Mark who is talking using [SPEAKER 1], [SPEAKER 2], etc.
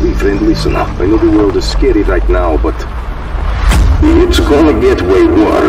[SPEAKER 1] Hey, friend, listen up. I know the world is scary right now, but it's gonna get way worse.